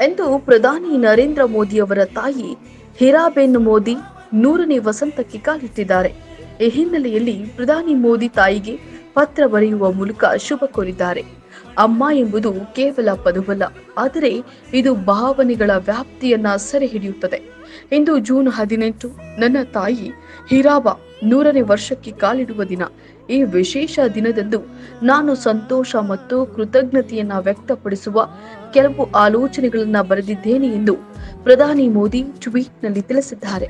ಎಂದು ಪ್ರಧಾನಿ ನರೇಂದ್ರ ಮೋದಿ ಅವರ ತಾಯಿ ಹಿರಾಬೆನ್ ಮೋದಿ ನೂರನೇ ವಸಂತಕ್ಕೆ ಕಾಲಿಟ್ಟಿದ್ದಾರೆ. ಈ ಹಿನ್ನೆಲೆಯಲ್ಲಿ ಪ್ರಧಾನಿ ಮೋದಿ ತಾಯಿಗೆ ಪತ್ರ ಬರೆಯುವ ಮೂಲಕ ಶುಭ ಕೋರಿದ್ದಾರೆ. ಅಮ್ಮ ಎಂಬುದು ಕೇವಲ ಪದವಲ್ಲ, ಆದರೆ ಇದು ಭಾವನೆಗಳ ವ್ಯಾಪ್ತಿಯನ್ನ ಸೆರೆ ಹಿಡಿಯುತ್ತದೆ. ಇಂದು ಜೂನ್ ಹದಿನೆಂಟು, ನನ್ನ ತಾಯಿ ಹೀರಾಬಾ ನೂರನೇ ವರ್ಷಕ್ಕೆ ಕಾಲಿಡುವ ದಿನ. ಈ ವಿಶೇಷ ದಿನದಂದು ನಾನು ಸಂತೋಷ ಮತ್ತು ಕೃತಜ್ಞತೆಯನ್ನ ವ್ಯಕ್ತಪಡಿಸುವ ಕೆಲವು ಆಲೋಚನೆಗಳನ್ನ ಬರೆದಿದ್ದೇನೆ ಎಂದು ಪ್ರಧಾನಿ ಮೋದಿ ಟ್ವೀಟ್ನಲ್ಲಿ ತಿಳಿಸಿದ್ದಾರೆ.